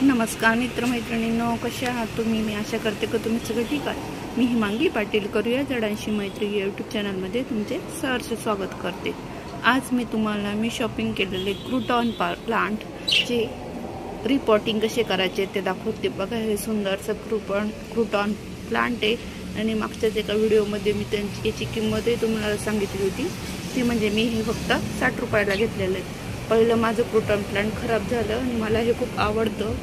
नमस्कार मित्रमैत्रिणींनो कसे आहात तुम्ही? मी आशा करते की तुम्ही सगळं ठीक आहे मी हिमांगी पाटील करूया जडांशी मैत्री यूट्यूब चॅनलमध्ये तुमचे सहर्ष स्वागत करते. आज मी तुम्हाला मी शॉपिंग केलेले क्रुटॉन पा प्लांट जे रिपोर्टिंग कसे करायचे ते दाखवते. बघा हे सुंदरसं क्रुपॉन क्रुटॉन प्लांट आहे. आणि मागच्याच एका व्हिडिओमध्ये मी त्यांची याची किंमतही तुम्हाला सांगितली होती. ती म्हणजे मी हे फक्त साठ रुपयाला घेतलेलं आहे. पहिलं माझं क्रुटॉन प्लांट खराब झालं आणि मला हे खूप आवडतं.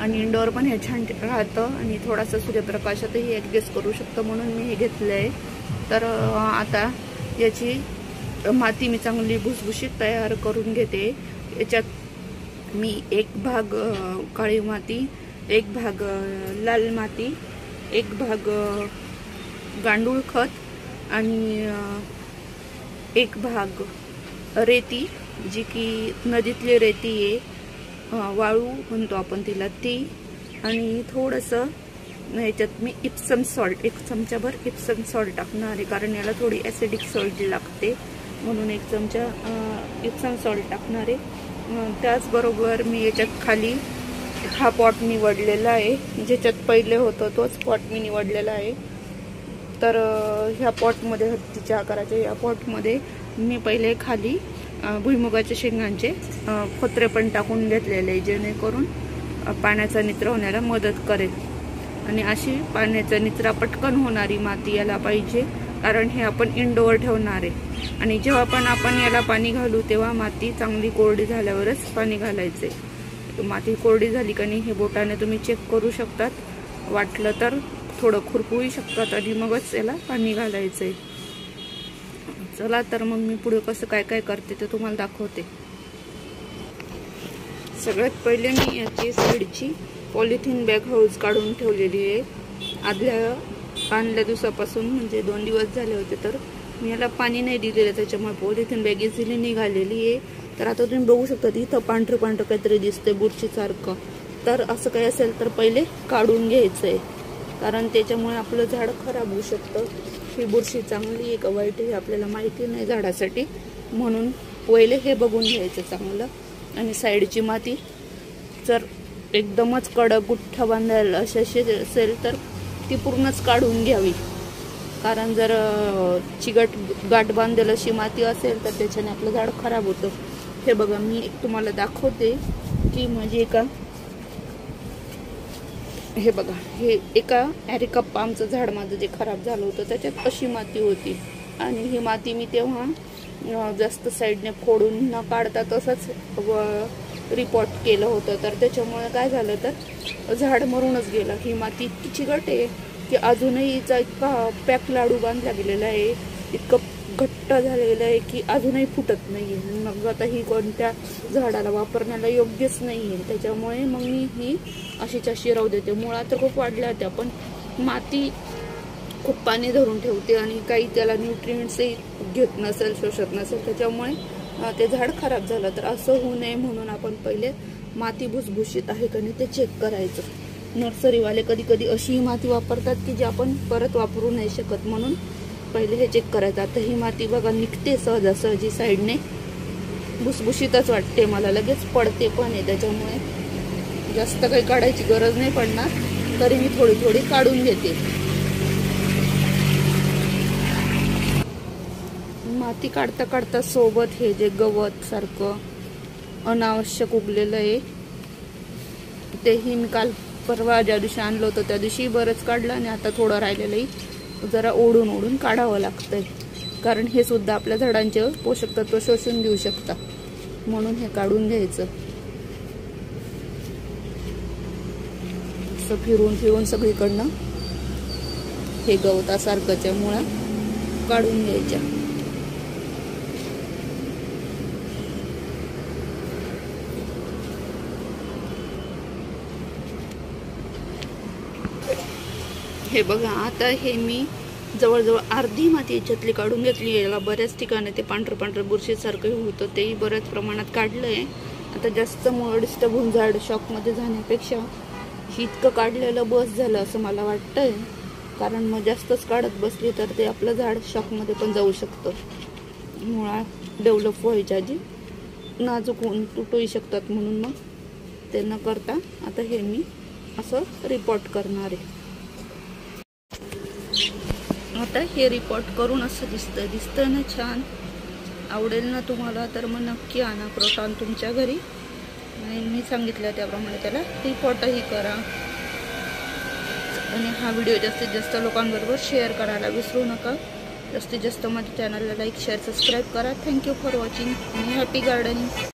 आणि इंडोअर पण हे छान राहतं आणि थोडासा सूर्यप्रकाशातही ॲडजस्ट करू शकतं म्हणून मी हे घेतलं आहे तर आता याची माती मी चांगली भुसभुशीत तयार करून घेते. याच्यात मी एक भाग काळी माती एक भाग लाल माती एक भाग गांडूळ खत आणि एक भाग रेती जी की नदीतली रेती आहे वाळू म्हणतो आपण तिला ती आणि थोडंसं ह्याच्यात मी इप्सम सॉल्ट एक चमचाभर इप्सम सॉल्ट टाकणार आहे कारण याला थोडी ॲसिडिक सॉल्ट लागते म्हणून एक चमचा इप्सम सॉल्ट टाकणार आहे. त्याचबरोबर मी याच्यात खाली हा पॉट निवडलेला आहे ज्याच्यात पहिले होतं तोच पॉट मी निवडलेला आहे. तर ह्या पॉटमध्ये हत्तीच्या आकाराच्या या पॉटमध्ये मी पहिले खाली भुईमुगाच्या शेंगांचे पत्रे पण टाकून घेतलेले जेणेकरून पाण्याचा निचरा होण्याला मदत करेल. आणि अशी पाण्याचा निचरा पटकन होणारी माती याला पाहिजे कारण हे आपण इंडोवर ठेवणार आहे. आणि जेव्हा पण आपण याला पाणी घालू तेव्हा माती चांगली कोरडी झाल्यावरच पाणी घालायचे. माती कोरडी झाली का नाही हे बोटाने तुम्ही चेक करू शकतात. वाटलं तर थोडं खुरपूही शकतात आणि मगच याला पाणी घालायचं आहे चला तर मग मी पुढे कसं काय काय करते ते तुम्हाला दाखवते. सगळ्यात पहिले मी याची साईडची पॉलिथिन बॅग हळूच काढून ठेवलेली आहे. आदल्या आणल्या दिवसापासून म्हणजे दोन दिवस झाले होते तर मी याला पाणी नाही दिलेलं त्याच्यामुळे पॉलिथिन बॅग इझिली निघालेली आहे. तर आता तुम्ही बघू शकता इथं पांढरं पांढरं काहीतरी दिसतंय बुरशीसारखं. तर असं काही असेल तर पहिले काढून घ्यायचं आहे कारण त्याच्यामुळे आपलं झाड खराब होऊ शकतं. ही बुरशी चांगली आहे का वाईट हे आपल्याला माहिती नाही झाडासाठी. म्हणून पहिले हे बघून घ्यायचं चांगलं. आणि साईडची माती जर एकदमच कडक गुठ्ठा बांधायला अशी असेल तर ती पूर्णच काढून घ्यावी. कारण जर चिगट गाठ बांधेल अशी माती असेल तर त्याच्याने आपलं झाड खराब होतं. हे बघा मी एक तुम्हाला दाखवते की म्हणजे एका हे बघा हे एका ॲरिका पामचं झाड माझं जे खराब झालं होतं त्याच्यात अशी माती होती. आणि ही माती मी तेव्हा जास्त साईडने फोडून न काढता तसंच रिपोर्ट केलं होतं. तर त्याच्यामुळे काय झालं तर झाड मरूनच गेलं. ही माती इतकी चिकट आहे की अजूनही इतका पॅक लाडू बांधला गेलेला आहे इतकं घट्ट झालेलं आहे की अजूनही फुटत नाही आहे मग आता ही कोणत्या झाडाला वापरण्याला योग्यच नाही आहे त्याच्यामुळे मग मी ही अशीच अशी राहू देते. मुळा तर खूप वाढल्या होत्या पण माती खूप पाणी धरून ठेवते आणि काही त्याला न्यूट्रिएंट्सही घेत नसेल शोषत नसेल. त्याच्यामुळे ते झाड खराब झालं तर असं होऊ नये म्हणून आपण पहिले माती भुसभुशीत आहे का नाही ते चेक करायचं. नर्सरीवाले कधी कधी अशी माती वापरतात की जी आपण परत वापरू नाही शकत म्हणून पहिले हे चेक करायचं. आता ही माती बघा निघते सहजासहजी साईडने भुसभुशीतच वाटते मला. लगेच पडते पण आहे त्याच्यामुळे. जास्त काही काढायची गरज नाही पडणार. तरी मी थोडी थोडी काढून घेते. माती काढता काढता सोबत हे जे गवत सारखं अनावश्यक उगलेलं आहे तेही मी काल परवा ज्या दिवशी आणलं होतं त्या दिवशी बरंच काढलं आणि आता थोडं राहिलेलंही. जरा ओढून ओढून काढावं लागतंय. कारण हे सुद्धा आपल्या झाडांचे पोषक तत्व शोषून घेऊ शकता. म्हणून हे काढून घ्यायचं. असं फिरून फिरून सगळीकडनं हे गवतासारखंच्या मुळा काढून घ्यायच्या. हे बघा आता हे मी जवळजवळ अर्धी माती याच्यातली काढून घेतली याला बऱ्याच ठिकाणी ते पांढरं पांढरं बुरशीसारखं होतं. तेही बऱ्याच प्रमाणात काढलं आहे आता जास्त मुळं डिस्टर्ब होऊन झाड शॉकमध्ये जाण्यापेक्षा इतकं काढलेलं बस झालं असं मला वाटतंय. कारण मग जास्तच काढत बसली तर ते आपलं झाड शॉकमध्ये पण जाऊ शकतं. मुळा डेव्हलप व्हायच्या आधी नाजूक होऊन तुटूही शकतात म्हणून मग ते न करता आता हे मी असं रिपोर्ट करणार आहे. आता हे रिपोर्ट करून असं दिसतं दिसतं ना छान. आवडेल ना तुम्हाला? तर मग नक्की आणा क्रोटॉन तुमच्या घरी. आणि मी सांगितलं त्याप्रमाणे त्याला रिपोर्टही करा. आणि हा व्हिडिओ जास्तीत जास्त लोकांबरोबर शेअर करायला विसरू नका. जास्तीत जास्त माझ्या चॅनलला लाईक शेअर सबस्क्राईब करा. थँक्यू फॉर वॉचिंग आणि हॅपी गार्डनिंग